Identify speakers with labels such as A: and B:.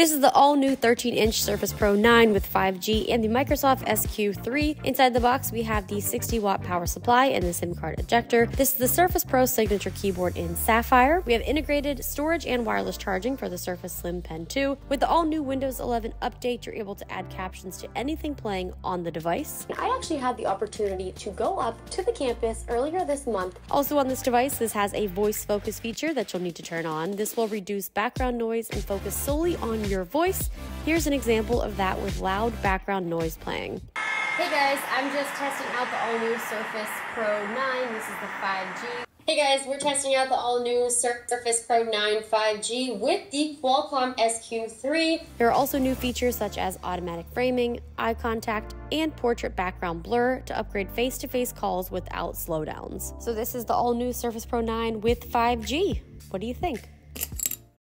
A: This is the all new 13 inch Surface Pro 9 with 5G and the Microsoft SQ3. Inside the box, we have the 60 watt power supply and the SIM card ejector. This is the Surface Pro signature keyboard in Sapphire. We have integrated storage and wireless charging for the Surface Slim Pen 2. With the all new Windows 11 update, you're able to add captions to anything playing on the device. I actually had the opportunity to go up to the campus earlier this month. Also on this device, this has a voice focus feature that you'll need to turn on. This will reduce background noise and focus solely on your voice. Here's an example of that with loud background noise playing. Hey guys, I'm just testing out the all-new Surface Pro 9. This is the 5G. Hey guys, we're testing out the all-new Surface Pro 9 5G with the Qualcomm SQ3. There are also new features such as automatic framing, eye contact, and portrait background blur to upgrade face-to-face calls without slowdowns. So this is the all-new Surface Pro 9 with 5G. What do you think?